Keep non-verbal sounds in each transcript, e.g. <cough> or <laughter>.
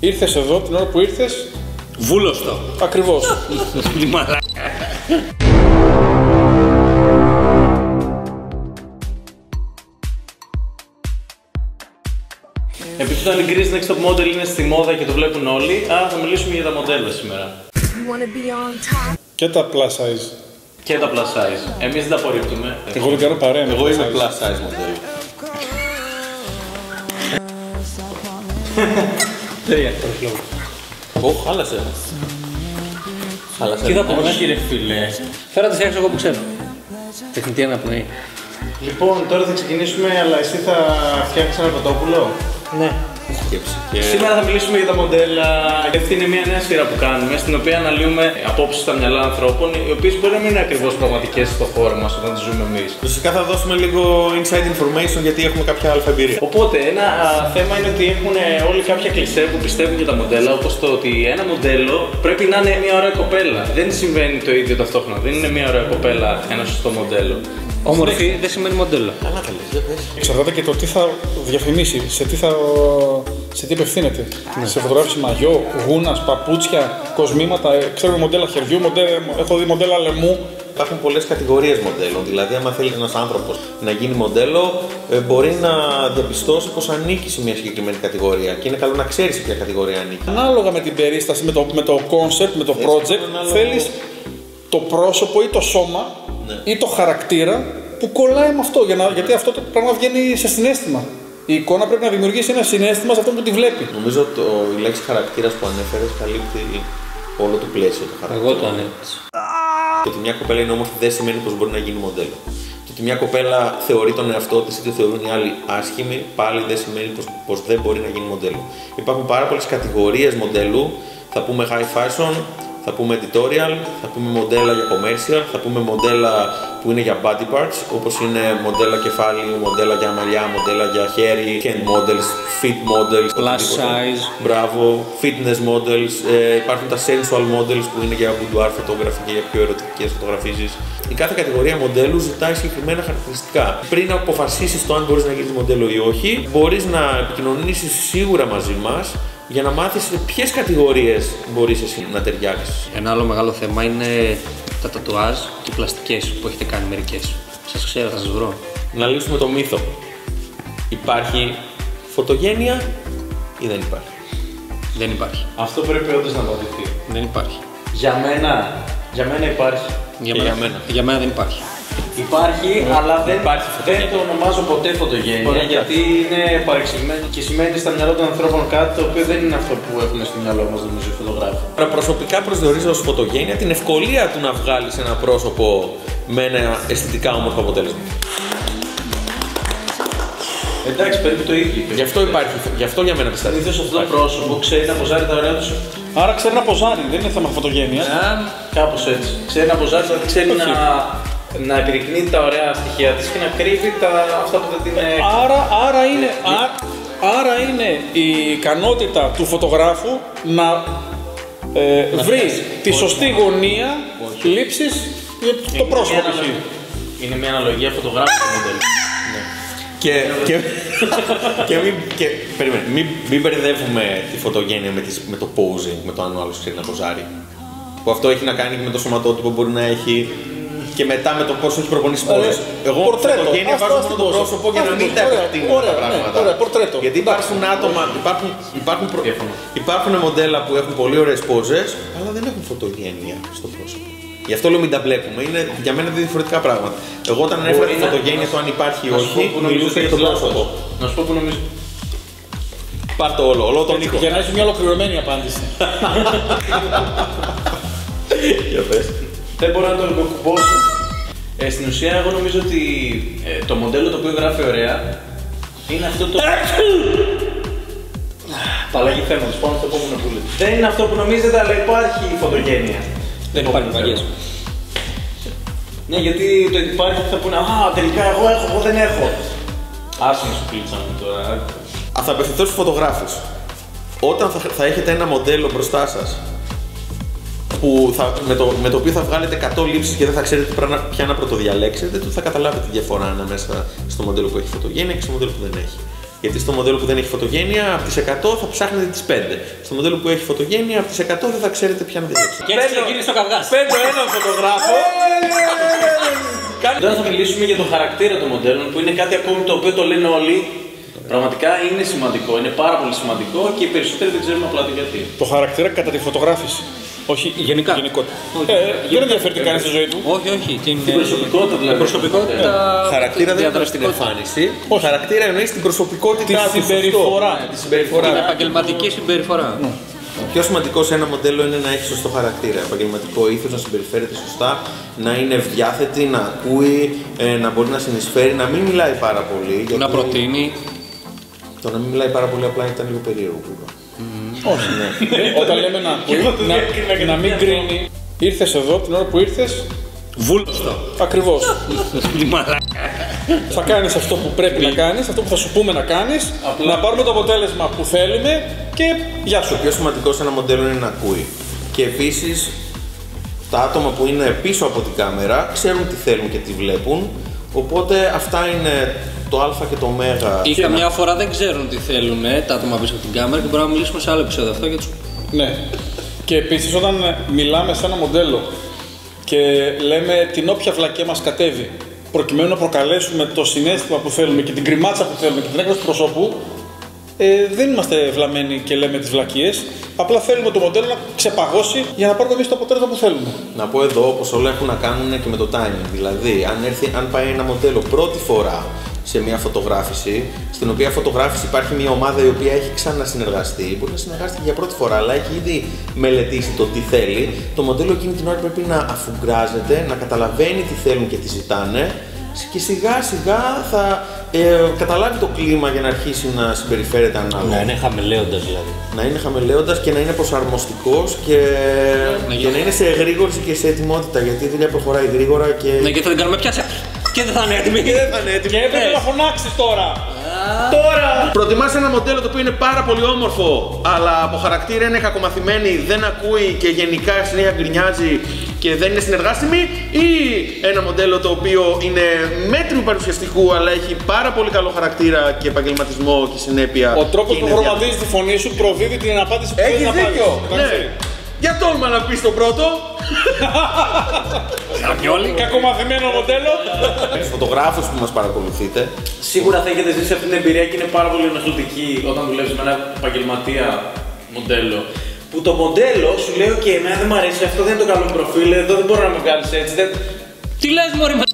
Ήρθες εδώ την ώρα που ήρθες, Βούλωστο. ακριβώς. Τι <laughs> μαλάκα. Επειδή το Grease Next Top Model είναι στη μόδα και το βλέπουν όλοι, άρα θα μιλήσουμε για τα μοντέλα σήμερα. You wanna be on top; και τα plus size. Και τα plus size. Εμείς δεν τα απορρίπτουμε. Εγώ δεν κάνω παρέα με Εγώ plus είμαι size. plus size μοντέλο. <laughs> <laughs> Τρία. Ω, χάλασε. Χάλασε. Τι θα πω, Όχι ρε φίλε. Φέρα να τη φτιάξω εγώ που ξέρω. Τεχνητή αναπνοή. Λοιπόν, τώρα θα ξεκινήσουμε, αλλά εσύ θα φτιάξεις ένα πρωτόπουλο; Ναι. Σκέψη. Και... Σήμερα θα μιλήσουμε για τα μοντέλα. Αυτή είναι μια νέα σειρά που κάνουμε, στην οποία αναλύουμε απόψεις στα μυαλά ανθρώπων, οι οποίες μπορεί να μην είναι ακριβώς πραγματικές στο χώρο μας όταν τις ζούμε εμείς. Φυσικά θα δώσουμε λίγο inside information γιατί έχουμε κάποια αλφα εμπειρία. Οπότε, ένα α, θέμα είναι ότι έχουν ε, όλοι κάποια κλισέ που πιστεύουν για τα μοντέλα, όπως το ότι ένα μοντέλο πρέπει να είναι μια ωραία κοπέλα. Δεν συμβαίνει το ίδιο ταυτόχρονα. Δεν είναι μια ωραία κοπέλα ένα σωστό μοντέλο. Όμορφη δεν σημαίνει μοντέλο. Καλά τα λες, δεν πες. Εξαρτάται και το τι θα διαφημίσει, σε τι, θα, σε τι απευθύνεται; Ναι. Σε φωτογράφηση μαγιό, γούνας, παπούτσια, κοσμήματα. ε, Ξέρουμε μοντέλα χεριού, μοντέλα, έχω δει μοντέλα λαιμού. Υπάρχουν πολλές κατηγορίες μοντέλων. Δηλαδή, άμα θέλει ένας άνθρωπος να γίνει μοντέλο, ε, μπορεί να διαπιστώσει πως ανήκει σε μια συγκεκριμένη κατηγορία. Και είναι καλό να ξέρεις σε ποια κατηγορία ανήκει. Ανάλογα με την περίσταση, με το, με το concept, με το Θες project, έναν ανάλογο- θέλεις το πρόσωπο ή το σώμα Ναι. ή το χαρακτήρα που κολλάει με αυτό. Για να, γιατί αυτό το πράγμα βγαίνει σε συνέστημα. Η εικόνα πρέπει να δημιουργήσει ένα συνέστημα σε αυτόν που τη βλέπει. Νομίζω το, η λέξη χαρακτήρας που ανέφερες καλύπτει όλο το πλαίσιο του χαρακτήρα. Εγώ το ανέβησα. Το ότι μια κοπέλα είναι όμορφη δεν σημαίνει πως μπορεί να γίνει μοντέλο. Το ότι μια κοπέλα θεωρεί τον εαυτό της ή τη θεωρούν οι άλλοι άσχημοι, πάλι δεν σημαίνει πως, πως δεν μπορεί να γίνει μοντέλο. Υπάρχουν πάρα πολλές κατηγορίες μοντέλου. Θα πούμε high fashion, θα πούμε editorial, θα πούμε μοντέλα για commercial, θα πούμε μοντέλα που είναι για body parts, όπως είναι μοντέλα κεφάλι, μοντέλα για μαλλιά, μοντέλα για χέρι, hand models, fit models, Plus οτιδήποτε. size. Μπράβο, fitness models, ε, υπάρχουν τα sensual models που είναι για boudoir photography και για πιο ερωτικές φωτογραφίσεις. Η κάθε κατηγορία μοντέλου ζητάει συγκεκριμένα χαρακτηριστικά. Πριν αποφασίσεις το αν μπορείς να γίνεις μοντέλο ή όχι, μπορείς να επικοινωνήσεις σίγουρα μαζί μας για να μάθεις σε ποιες κατηγορίες μπορείς εσύ να ταιριάξεις. Ένα άλλο μεγάλο θέμα είναι τα τατουάζ και οι πλαστικές που έχετε κάνει μερικές. Σας ξέρω, θα σας βρω. Να λύσουμε το μύθο. Υπάρχει φωτογένεια ή δεν υπάρχει; Δεν υπάρχει. Αυτό πρέπει όντως να απαντηθεί. Δεν υπάρχει. Για μένα, για μένα υπάρχει. Για, Και μένα, για μένα. για μένα δεν υπάρχει. Υπάρχει, αλλά δεν, Υπάρχει δεν το ονομάζω ποτέ φωτογένεια Ωραία. γιατί είναι παρεξηγημένο και σημαίνει στα μυαλά των ανθρώπων κάτι το οποίο δεν είναι αυτό που έχουμε στο μυαλό μας νομίζω οι φωτογράφοι. Τώρα, προσωπικά προσδιορίζω ως φωτογένεια την ευκολία του να βγάλεις ένα πρόσωπο με ένα αισθητικά όμορφο αποτέλεσμα. Εντάξει, περίπου το ίδιο. Γι' αυτό υπάρχει, γι' αυτό για μένα πιστεύω. Συνήθως αυτό το πρόσωπο ξέρει να ποζάρει τα ωραία του. Άρα ξέρει να ποζάρει, δεν είναι θέμα φωτογένειας. Κάπως έτσι. Ξέρει να ποζάρει, δηλαδή ξέρει να, να επιδεικνύει τα ωραία στοιχεία της και να κρύβει τα, αυτά που δεν την είναι. Άρα, άρα, είναι, ά- άρα είναι η ικανότητα του φωτογράφου να ε, βρει τη σωστή γωνία λήψης για το πρόσωπο π.χ. Είναι μια αναλογία φωτογράφου του μοντέλου. Και, και, και, μην, και περίμενε, μην, μην μπερδεύουμε τη φωτογένεια με, τις, με το posing, με το αν ο άλλος ξέρει να ποζάρει. Που αυτό έχει να κάνει και με το σωματότυπο που μπορεί να έχει και μετά με το πόσο έχει προπονήσει πόζες. Εγώ Πορτρέτο. φωτογένεια Αυτό, βάζω αυτό μόνο το το πρόσωπο για να Αυτό, μην τα ωραία, επεκτείνουμε ωραία, τα ναι, πράγματα. ωραία, πορτρέτο. Γιατί υπάρχουν άτομα, υπάρχουν, υπάρχουν, υπάρχουν, προ- υπάρχουν μοντέλα που έχουν πολύ ωραίες πόζες, αλλά δεν έχουν φωτογένεια στο πρόσωπο. Γι' αυτό λέω μην τα μπλέκουμε. Είναι για μένα δύο διαφορετικά πράγματα. Εγώ όταν ανέφερα Μπορεί τη να- φωτογένεια, το αν υπάρχει ή Να σου πω όχι, που νομίζω μιλούσα ότι για το έχεις λάθος. πρόσωπο. Να σου πω που νομίζω. Πάρ' το όλο, όλο τον ήχο. Για να έχει μια ολοκληρωμένη απάντηση. <laughs> Για πες. Δεν μπορώ να το κουμπώσω. Ε, στην ουσία, εγώ νομίζω ότι ε, το μοντέλο το οποίο γράφει ωραία είναι αυτό το. Παλαγή θέματος, πάνω στο επόμενο που λέτε. Δεν είναι αυτό που νομίζετε, αλλά υπάρχει η φωτογένεια. Δεν υπάρχει βαριές. Ναι, γιατί το ότι υπάρχει θα πούνε Α, τελικά εγώ έχω, εγώ δεν έχω. Άσε να σου κλείτσαμε τώρα. Α, θα απευθυνθώ στου φωτογράφου. Όταν θα, θα έχετε ένα μοντέλο μπροστά σας που θα, με, το, με το οποίο θα βγάλετε 100 λήψεις και δεν θα ξέρετε πρέπει να- ποια να πρωτοδιαλέξετε, τότε θα καταλάβετε τη διαφορά ανάμεσα στο μοντέλο που έχει φωτογένεια και στο μοντέλο που δεν έχει. Γιατί στο μοντέλο που δεν έχει φωτογένεια, από τις 100 θα ψάχνετε τις 5. Στο μοντέλο που έχει φωτογένεια, από τις 100 δεν θα ξέρετε ποια να διαλέξετε. Και έτσι ξεκίνησε ο καυγάς. Παίρνω έναν φωτογράφος. Τώρα θα μιλήσουμε για τον χαρακτήρα των μοντέλων που είναι κάτι ακόμη το οποίο το λένε όλοι. Πραγματικά είναι σημαντικό, είναι πάρα πολύ σημαντικό και οι περισσότεροι δεν ξέρουν απλά το γιατί. Το χαρακτήρα κατά τη φωτογράφηση. Όχι Γενικά. γενικότερα. Όχι. Ε, δεν ενδιαφέρει τι κάνει στη ζωή του. Όχι, όχι. Την, Την προσωπικότητα δηλαδή. την προσωπικότητα. Χαρακτήρα δεν είναι στην διαδραστικότητα. εμφάνιση. Ο χαρακτήρα εννοείς την προσωπικότητά Τη τους. σωστό. συμπεριφορά. Ναι, Τη συμπεριφορά. Την επαγγελματική συμπεριφορά. Πιο σημαντικό σε ένα μοντέλο είναι να έχεις σωστό χαρακτήρα. Επαγγελματικό ήθος, να συμπεριφέρεται σωστά, να είναι ευδιάθετη, να ακούει, ε, να μπορεί να συνεισφέρει, να μην μιλάει πάρα πολύ. Να γιατί προτείνει. Το να μην μιλάει πάρα πολύ απλά ήταν λίγο περίεργο που είπα. Όχι. <laughs> Ε, Όταν λέμε να ακούει, να, να μην κρίνει. Ήρθες εδώ την ώρα που ήρθες. Βούλωστο. Ακριβώς. Τη μαλάκα. θα κάνεις αυτό που πρέπει να κάνεις, αυτό που θα σου πούμε να κάνεις, να πάρουμε το αποτέλεσμα που θέλουμε και γεια σου. Το πιο σημαντικό σε ένα μοντέλο είναι να ακούει. Και επίσης τα άτομα που είναι πίσω από την κάμερα ξέρουν τι θέλουν και τι βλέπουν. Οπότε αυτά είναι το Α και το Ω. Ή καμιά φορά δεν ξέρουν τι θέλουν ε, τα άτομα πίσω από την κάμερα και μπορούμε να μιλήσουμε σε άλλο επεισόδιο αυτό για του. Ναι. Και επίσης όταν ε, μιλάμε σε ένα μοντέλο και λέμε την όποια βλακία μας κατέβει, προκειμένου να προκαλέσουμε το συνέστημα που θέλουμε και την κρυμάτσα που θέλουμε και την έκδοση του προσώπου, ε, δεν είμαστε βλαμμένοι και λέμε τις βλακίες. Απλά θέλουμε το μοντέλο να ξεπαγώσει για να πάρουμε εμείς το αποτέλεσμα που θέλουμε. Να πω εδώ πως όλα έχουν να κάνουν και με το timing. Δηλαδή, αν, έρθει, αν πάει ένα μοντέλο πρώτη φορά σε μια φωτογράφηση, στην οποία φωτογράφηση υπάρχει μια ομάδα η οποία έχει ξανασυνεργαστεί, μπορεί να συνεργάστηκε για πρώτη φορά, αλλά έχει ήδη μελετήσει το τι θέλει, το μοντέλο εκείνη την ώρα πρέπει να αφουγκράζεται, να καταλαβαίνει τι θέλουν και τι ζητάνε και σιγά σιγά θα ε, καταλάβει το κλίμα για να αρχίσει να συμπεριφέρεται ανάλογα. Να είναι χαμελέοντας δηλαδή. Να είναι χαμελέοντας και να είναι προσαρμοστικός και, και να είναι σε εγρήγορση και σε ετοιμότητα γιατί η δουλειά προχωράει γρήγορα και Ναι, γιατί θα την κάνουμε πιάσε. Και δεν θα είναι έτοιμη. δεν θα είναι έτοιμη. Και έπρεπε να φωνάξεις τώρα. Τώρα! Προτιμάς ένα μοντέλο το οποίο είναι πάρα πολύ όμορφο, αλλά από χαρακτήρα είναι κακομαθημένη, δεν ακούει και γενικά συνέχεια γκρινιάζει και δεν είναι συνεργάσιμη, ή ένα μοντέλο το οποίο είναι μέτριου παρουσιαστικού, αλλά έχει πάρα πολύ καλό χαρακτήρα και επαγγελματισμό και συνέπεια. Ο τρόπος και που είναι χρωματίζεις τη φωνή σου προδίδει την απάντηση που θέλεις Έχει να πάρεις. δίκιο! Ναι. Για τόλμα να πεις το πρώτο. <laughs> Κακομαθημένο μοντέλο. Τους φωτογράφους που μας παρακολουθείτε, Σίγουρα θα έχετε ζήσει αυτή την εμπειρία και είναι πάρα πολύ ενοχλητική όταν δουλεύεις με ένα επαγγελματία μοντέλο. Που το μοντέλο σου λέει: OK, εμένα δεν μου αρέσει, αυτό δεν είναι το καλό μου προφίλ, εδώ δεν μπορώ να με βγάλεις έτσι. Δεν... Τι λες, Μωρή, μα-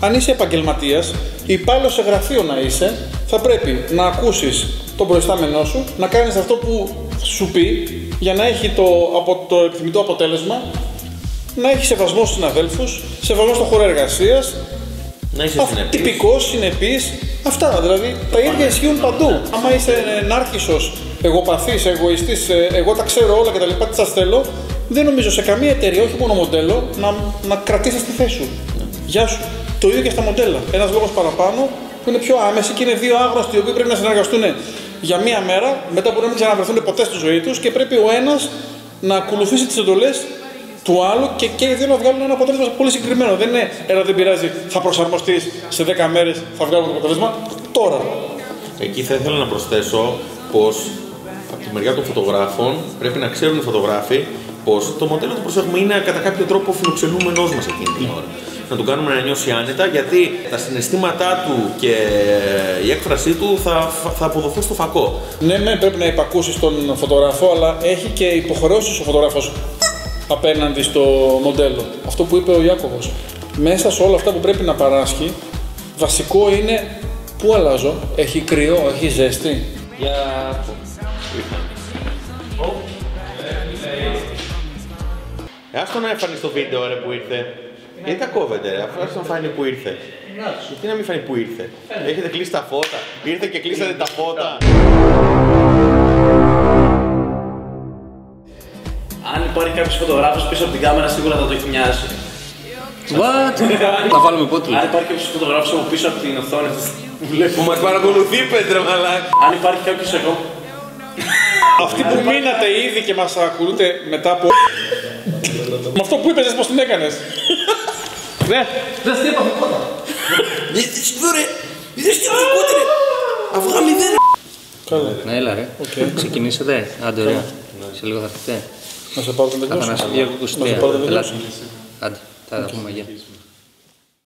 Αν είσαι επαγγελματίας, υπάλληλος σε γραφείο να είσαι, θα πρέπει να ακούσεις τον προϊστάμενό σου, να κάνεις αυτό που σου πει για να έχει το, απο, το επιθυμητό αποτέλεσμα, να έχει σεβασμό στους συναδέλφους, σεβασμό στο χώρο εργασίας, να είσαι συνεπής. τυπικός, συνεπής. Αυτά δηλαδή τα ίδια ισχύουν παντού. Άμα είσαι νάρχισο, εγωπαθής, εγωιστής, εγώ τα ξέρω όλα κτλ. Τι σας θέλω, δεν νομίζω σε καμία εταιρεία, όχι μόνο μοντέλο, να, να κρατήσεις τη θέση σου. Γεια σου. Το ίδιο και στα μοντέλα. Ένας λόγος παραπάνω που είναι πιο άμεση και είναι δύο άγνωστοι οι οποίοι πρέπει να συνεργαστούν για μία μέρα, μετά μπορεί να μην ξαναβρεθούν ποτέ στη ζωή τους και πρέπει ο ένας να ακολουθήσει τις εντολές του άλλου και, και οι δύο να βγάλουν ένα αποτέλεσμα πολύ συγκεκριμένο. Δεν είναι ένα δεν πειράζει, θα προσαρμοστείς σε 10 μέρες, θα βγάλουμε το αποτέλεσμα τώρα. Εκεί θα ήθελα να προσθέσω πως από τη μεριά των φωτογράφων πρέπει να ξέρουν οι φωτογράφοι πως το μοντέλο του προσέχουμε είναι κατά κάποιο τρόπο φιλοξενούμενός μας εκείνη την ώρα. Να τον κάνουμε να νιώσει άνετα γιατί τα συναισθήματά του και η έκφρασή του θα, θα αποδοθούν στο φακό. Ναι, ναι, πρέπει να υπακούσεις τον φωτογράφο, αλλά έχει και υποχρεώσεις ο φωτογράφος απέναντι στο μοντέλο. Αυτό που είπε ο Ιάκωβος. Μέσα σε όλα αυτά που πρέπει να παράσχει, βασικό είναι πού αλλάζω, έχει κρύο, έχει ζέστη. Για. Ε, άστο να φανεί στο βίντεο ρε που ήρθε. Γιατί τα κόβετε ρε, αφού άστο να φανεί που ήρθε. Τι να μην φανεί που ήρθε. Έχετε κλείσει τα φώτα. Ήρθε και κλείσατε τα φώτα. Κάποιος φωτογράφος πίσω από την κάμερα, σίγουρα θα το έχει μοιάσει. What? Θα βάλουμε πότε. Αν υπάρχει κάποιος φωτογράφος από πίσω από την οθόνη που βλέπει. Που μας παρακολουθεί πέτρε μαλάκα. Αν υπάρχει κάποιος εγώ. Αυτοί που μείνατε ήδη και μας ακολουθείτε μετά από... Με αυτό που είπες, πώς την έκανες. Ναι, δεν στην είπα τίποτα. Είδες εδώ ρε, είδες τι αδικότε ρε. Αυγά μηδέν. Καλά. Ναι, έλα ρε. Ξεκινήσετε. Άντε, ωραία. Σε λίγο θα έρθετε. Να σε πάρω τον τελειώσω. Αθανάση Να σε 223. πάρω τον Ελάτε. τελειώσω. Άντε, θα τα πούμε. Γεια.